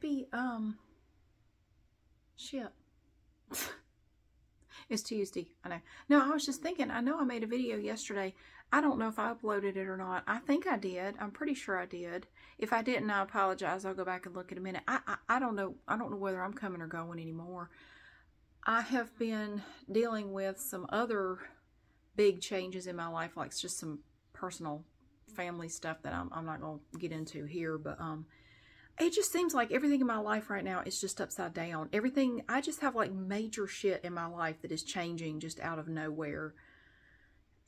happy, um, shit. it's Tuesday. I know. No, I was just thinking, I know I made a video yesterday. I don't know if I uploaded it or not. I think I did. I'm pretty sure I did. If I didn't, I apologize. I'll go back and look in a minute. I, I, I don't know. I don't know whether I'm coming or going anymore. I have been dealing with some other big changes in my life, like it's just some personal family stuff that I'm, I'm not going to get into here, but um, it just seems like everything in my life right now is just upside down. Everything, I just have like major shit in my life that is changing just out of nowhere.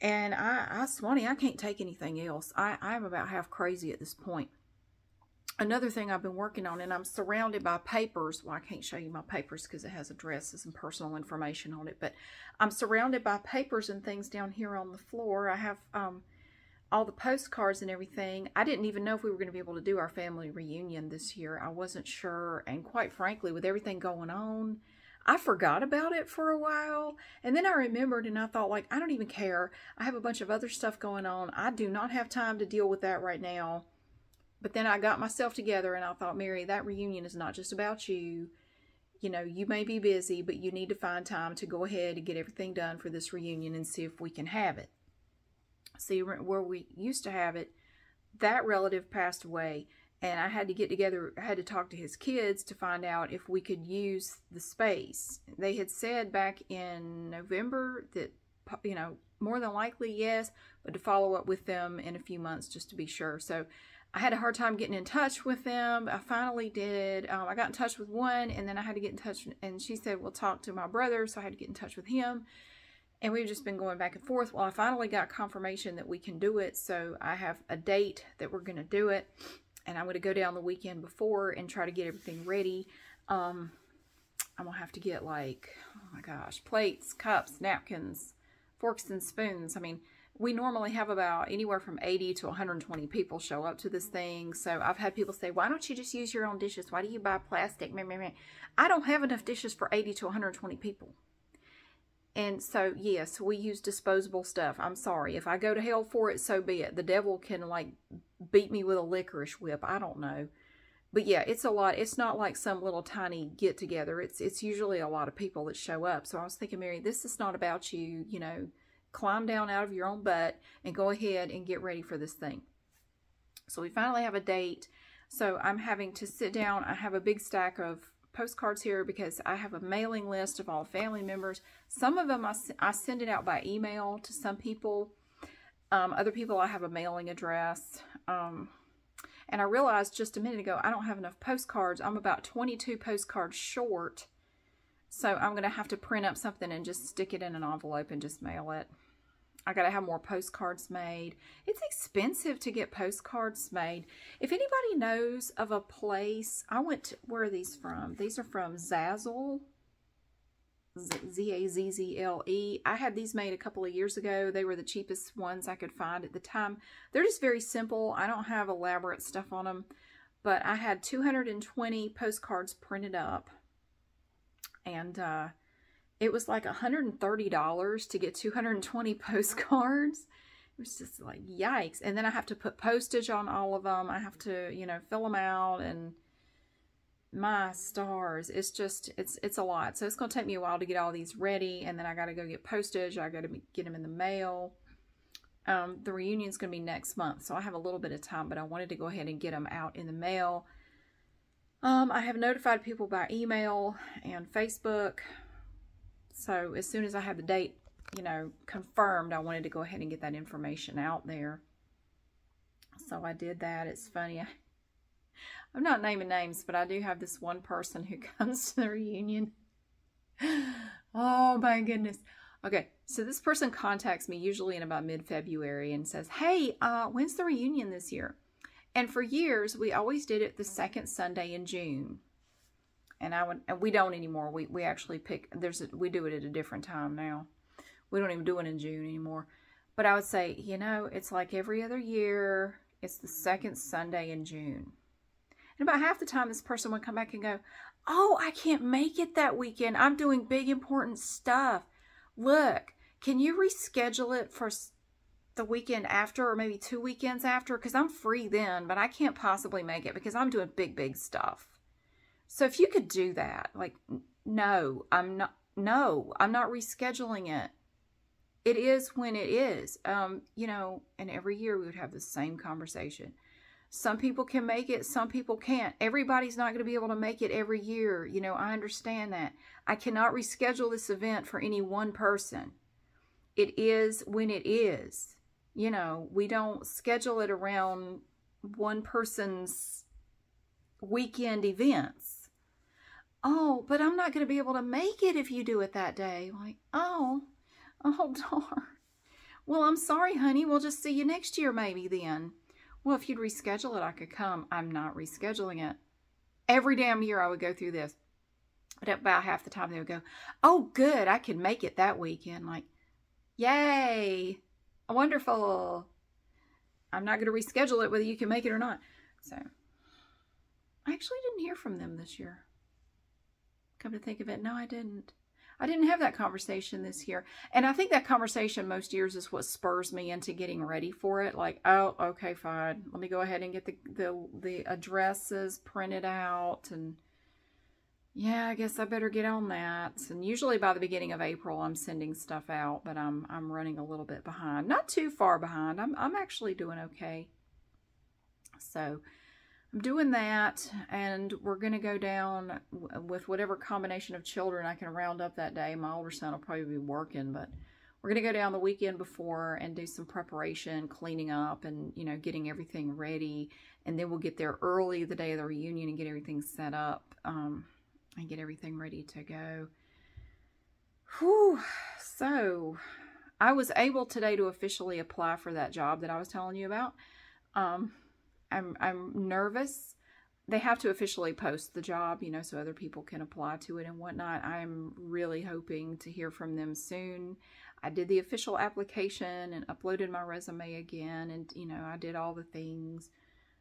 And I, I Swanee, I can't take anything else. I, I'm about half crazy at this point. Another thing I've been working on, and I'm surrounded by papers. Well, I can't show you my papers because it has addresses and personal information on it, but I'm surrounded by papers and things down here on the floor. I have um, all the postcards and everything. I didn't even know if we were going to be able to do our family reunion this year. I wasn't sure. And quite frankly, with everything going on, I forgot about it for a while. And then I remembered and I thought, like, I don't even care. I have a bunch of other stuff going on. I do not have time to deal with that right now. But then I got myself together and I thought, Mary, that reunion is not just about you. You know, you may be busy, but you need to find time to go ahead and get everything done for this reunion and see if we can have it see where we used to have it, that relative passed away and I had to get together, I had to talk to his kids to find out if we could use the space. They had said back in November that, you know, more than likely yes, but to follow up with them in a few months just to be sure. So I had a hard time getting in touch with them. I finally did. Um, I got in touch with one and then I had to get in touch and she said, we'll talk to my brother. So I had to get in touch with him and we've just been going back and forth. Well, I finally got confirmation that we can do it, so I have a date that we're going to do it, and I'm going to go down the weekend before and try to get everything ready. Um, I'm going to have to get like, oh my gosh, plates, cups, napkins, forks and spoons. I mean, we normally have about anywhere from 80 to 120 people show up to this thing. So I've had people say, why don't you just use your own dishes? Why do you buy plastic? I don't have enough dishes for 80 to 120 people. And so, yes, we use disposable stuff. I'm sorry. If I go to hell for it, so be it. The devil can, like, beat me with a licorice whip. I don't know. But yeah, it's a lot. It's not like some little tiny get together. It's it's usually a lot of people that show up. So I was thinking, Mary, this is not about you. You know, climb down out of your own butt and go ahead and get ready for this thing. So we finally have a date. So I'm having to sit down. I have a big stack of postcards here because I have a mailing list of all family members. Some of them I, I send it out by email to some people. Um, other people I have a mailing address. Um, and I realized just a minute ago I don't have enough postcards. I'm about 22 postcards short. So I'm going to have to print up something and just stick it in an envelope and just mail it. I got to have more postcards made. It's expensive to get postcards made. If anybody knows of a place, I went to, where are these from? These are from Zazzle. Z-A-Z-Z-L-E. I had these made a couple of years ago. They were the cheapest ones I could find at the time. They're just very simple. I don't have elaborate stuff on them. But I had 220 postcards printed up. And uh, it was like $130 to get 220 postcards. It was just like, yikes. And then I have to put postage on all of them. I have to, you know, fill them out and my stars. It's just, it's, it's a lot. So it's going to take me a while to get all these ready. And then I got to go get postage. I got to get them in the mail. Um, the reunion's going to be next month. So I have a little bit of time, but I wanted to go ahead and get them out in the mail. Um, I have notified people by email and Facebook. So as soon as I had the date, you know, confirmed, I wanted to go ahead and get that information out there. So I did that. It's funny. I, I'm not naming names, but I do have this one person who comes to the reunion. Oh my goodness. Okay, so this person contacts me usually in about mid-February and says, hey, uh, when's the reunion this year? And for years, we always did it the second Sunday in June and I would and we don't anymore. We we actually pick there's a, we do it at a different time now. We don't even do it in June anymore. But I would say, you know, it's like every other year. It's the second Sunday in June. And about half the time this person would come back and go, "Oh, I can't make it that weekend. I'm doing big important stuff. Look, can you reschedule it for the weekend after or maybe two weekends after because I'm free then, but I can't possibly make it because I'm doing big big stuff." So if you could do that, like, no, I'm not, no, I'm not rescheduling it. It is when it is. Um, you know, and every year we would have the same conversation. Some people can make it, some people can't. Everybody's not going to be able to make it every year. You know, I understand that. I cannot reschedule this event for any one person. It is when it is. You know, we don't schedule it around one person's weekend events. Oh, but I'm not going to be able to make it if you do it that day. Like, oh, oh, darn. Well, I'm sorry, honey. We'll just see you next year maybe then. Well, if you'd reschedule it, I could come. I'm not rescheduling it. Every damn year I would go through this. But about half the time they would go, oh, good, I can make it that weekend. Like, yay, wonderful. I'm not going to reschedule it whether you can make it or not. So I actually didn't hear from them this year. Come to think of it, no, I didn't. I didn't have that conversation this year. And I think that conversation most years is what spurs me into getting ready for it. Like, oh, okay, fine. Let me go ahead and get the the, the addresses printed out and yeah, I guess I better get on that. And usually by the beginning of April, I'm sending stuff out, but I'm I'm running a little bit behind. Not too far behind. I'm I'm actually doing okay. So I'm doing that, and we're going to go down with whatever combination of children I can round up that day. My older son will probably be working, but we're going to go down the weekend before and do some preparation, cleaning up, and you know, getting everything ready. And then we'll get there early the day of the reunion and get everything set up. Um, and get everything ready to go. Whew. So I was able today to officially apply for that job that I was telling you about. Um, I'm, I'm nervous. They have to officially post the job, you know, so other people can apply to it and whatnot. I'm really hoping to hear from them soon. I did the official application and uploaded my resume again, and, you know, I did all the things.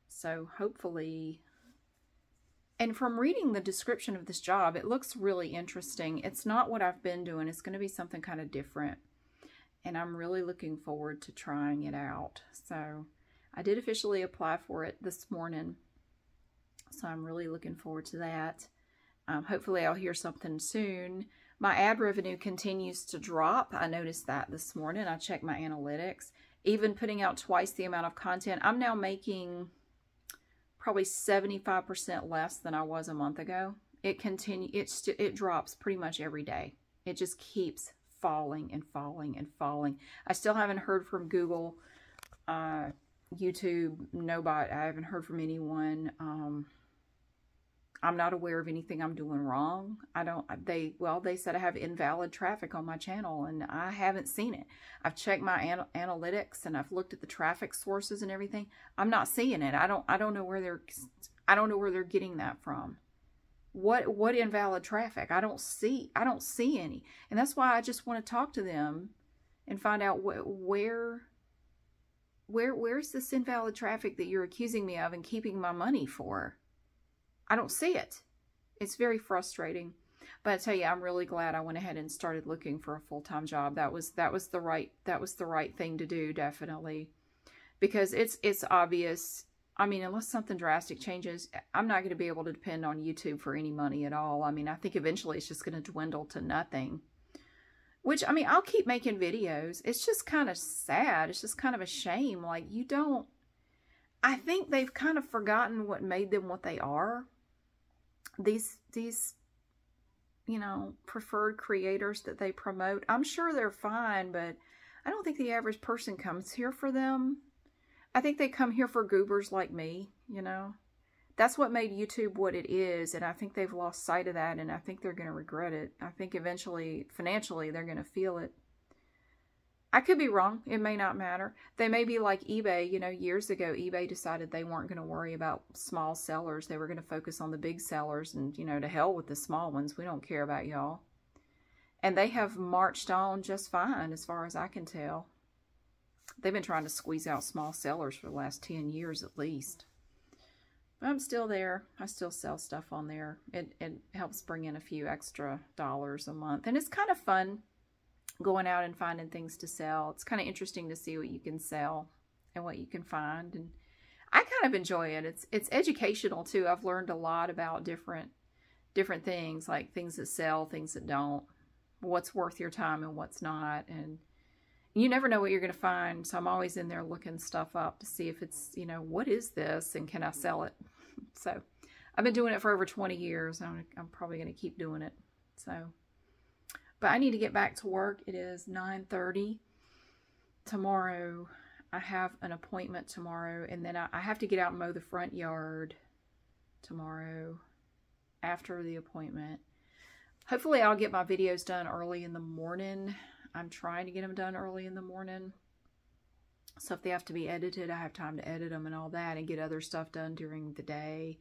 So hopefully and from reading the description of this job, it looks really interesting. It's not what I've been doing. It's going to be something kind of different. And I'm really looking forward to trying it out. So I did officially apply for it this morning. So I'm really looking forward to that. Um, hopefully I'll hear something soon. My ad revenue continues to drop. I noticed that this morning. I checked my analytics. Even putting out twice the amount of content, I'm now making probably 75% less than I was a month ago. It continue it it drops pretty much every day. It just keeps falling and falling and falling. I still haven't heard from Google, uh, YouTube, nobody. I haven't heard from anyone. Um, I'm not aware of anything I'm doing wrong. I don't, they, well, they said I have invalid traffic on my channel and I haven't seen it. I've checked my an analytics and I've looked at the traffic sources and everything. I'm not seeing it. I don't, I don't know where they're, I don't know where they're getting that from. What, what invalid traffic? I don't see, I don't see any. And that's why I just want to talk to them and find out wh where, where, where's this invalid traffic that you're accusing me of and keeping my money for? I don't see it. It's very frustrating. But I tell you, I'm really glad I went ahead and started looking for a full-time job. That was that was the right that was the right thing to do, definitely. Because it's it's obvious. I mean, unless something drastic changes, I'm not going to be able to depend on YouTube for any money at all. I mean, I think eventually it's just going to dwindle to nothing. Which, I mean, I'll keep making videos. It's just kind of sad. It's just kind of a shame. Like, you don't... I think they've kind of forgotten what made them what they are these these you know preferred creators that they promote i'm sure they're fine but i don't think the average person comes here for them i think they come here for goobers like me you know that's what made youtube what it is and i think they've lost sight of that and i think they're going to regret it i think eventually financially they're going to feel it I could be wrong. It may not matter. They may be like eBay. You know, years ago, eBay decided they weren't going to worry about small sellers. They were going to focus on the big sellers and, you know, to hell with the small ones. We don't care about y'all. And they have marched on just fine as far as I can tell. They've been trying to squeeze out small sellers for the last 10 years at least. But I'm still there. I still sell stuff on there. It, it helps bring in a few extra dollars a month. And it's kind of fun going out and finding things to sell. It's kind of interesting to see what you can sell and what you can find. And I kind of enjoy it. It's it's educational too. I've learned a lot about different different things like things that sell, things that don't, what's worth your time and what's not. And you never know what you're going to find. So I'm always in there looking stuff up to see if it's, you know, what is this and can I sell it? So I've been doing it for over 20 years. I'm, I'm probably going to keep doing it. So, but I need to get back to work. It is 9.30 tomorrow. I have an appointment tomorrow and then I, I have to get out and mow the front yard tomorrow after the appointment. Hopefully I'll get my videos done early in the morning. I'm trying to get them done early in the morning. So if they have to be edited, I have time to edit them and all that and get other stuff done during the day.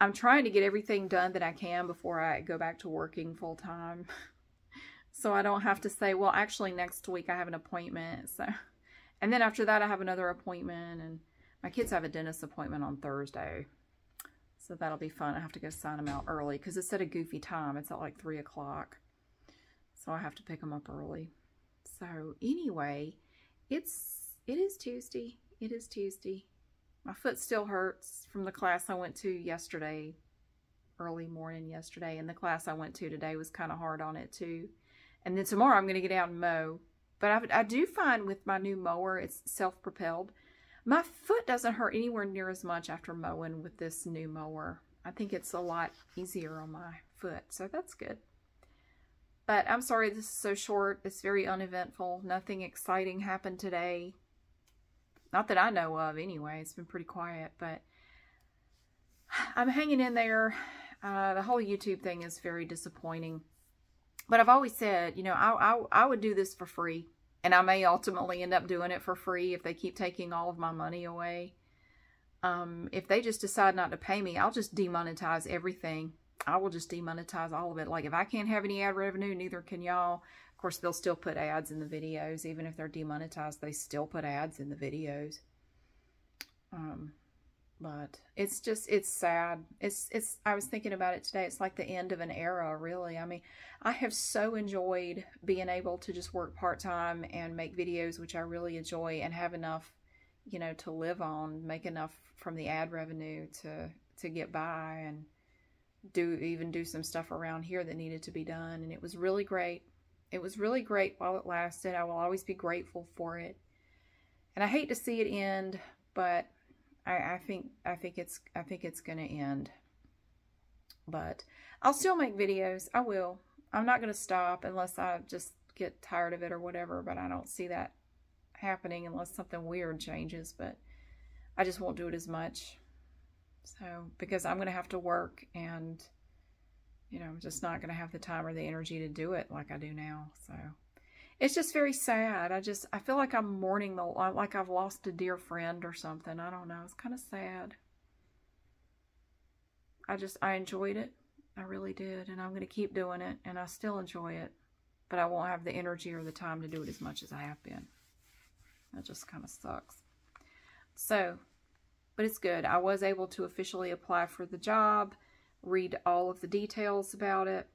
I'm trying to get everything done that I can before I go back to working full time. so I don't have to say, well, actually next week I have an appointment. So, and then after that I have another appointment and my kids have a dentist appointment on Thursday. So that'll be fun. I have to go sign them out early because it's at a goofy time. It's at like 3 o'clock. So I have to pick them up early. So anyway, it's, it is Tuesday. It is Tuesday. My foot still hurts from the class I went to yesterday, early morning yesterday. And the class I went to today was kind of hard on it too. And then tomorrow I'm going to get out and mow. But I, I do find with my new mower, it's self-propelled. My foot doesn't hurt anywhere near as much after mowing with this new mower. I think it's a lot easier on my foot, so that's good. But I'm sorry this is so short. It's very uneventful. Nothing exciting happened today. Not that I know of anyway. It's been pretty quiet, but I'm hanging in there. Uh, the whole YouTube thing is very disappointing. But I've always said, you know, I, I, I would do this for free. And I may ultimately end up doing it for free if they keep taking all of my money away. Um, if they just decide not to pay me, I'll just demonetize everything. I will just demonetize all of it. Like if I can't have any ad revenue, neither can y'all. Of course, they'll still put ads in the videos. Even if they're demonetized, they still put ads in the videos. Um, but it's just it's sad. It's it's i was thinking about it today. It's like the end of an era really. I mean i have so enjoyed being able to just work part-time and make videos which i really enjoy and have enough you know to live on make enough from the ad revenue to to get by and do even do some stuff around here that needed to be done. And it was really great it was really great while it lasted i will always be grateful for it and i hate to see it end but I, I think I think it's I think it's gonna end. But I'll still make videos. I will. I'm not gonna stop unless I just get tired of it or whatever, but I don't see that happening unless something weird changes, but I just won't do it as much. So, because I'm going to have to work and, you know, I'm just not going to have the time or the energy to do it like I do now. So, it's just very sad. I just, I feel like I'm mourning the, uh, like I've lost a dear friend or something. I don't know. It's kind of sad. I just, I enjoyed it. I really did. And I'm going to keep doing it. And I still enjoy it. But I won't have the energy or the time to do it as much as I have been. That just kind of sucks. So, but it's good. I was able to officially apply for the job, read all of the details about it.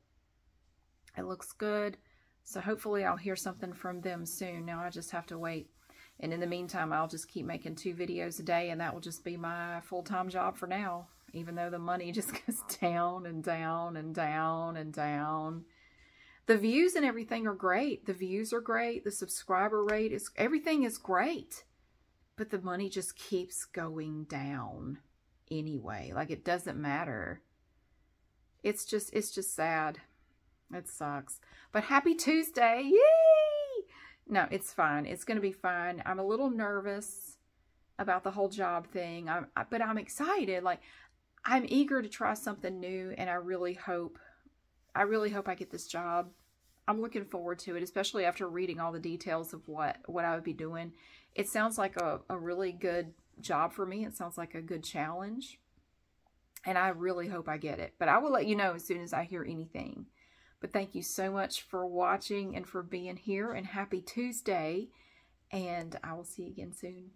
It looks good. So hopefully I'll hear something from them soon. Now I just have to wait. And in the meantime, I'll just keep making two videos a day and that will just be my full-time job for now. Even though the money just goes down and down and down and down. The views and everything are great. The views are great. The subscriber rate is, everything is great. But the money just keeps going down anyway. Like it doesn't matter. It's just, it's just sad. It sucks. But happy Tuesday. Yay! No, it's fine. It's going to be fine. I'm a little nervous about the whole job thing. I'm, but I'm excited. Like, I'm eager to try something new, and I really hope, I really hope I get this job. I'm looking forward to it, especially after reading all the details of what, what I would be doing. It sounds like a, a really good job for me. It sounds like a good challenge. And I really hope I get it. But I will let you know as soon as I hear anything. But thank you so much for watching and for being here. And happy Tuesday. And I will see you again soon.